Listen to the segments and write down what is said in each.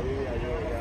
yeah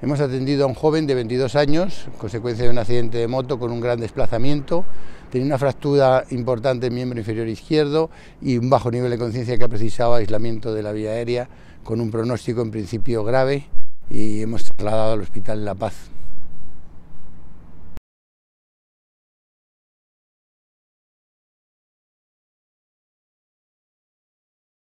Hemos atendido a un joven de 22 años, consecuencia de un accidente de moto con un gran desplazamiento. Tenía una fractura importante en miembro inferior izquierdo y un bajo nivel de conciencia que ha precisado aislamiento de la vía aérea con un pronóstico en principio grave y hemos trasladado al Hospital La Paz.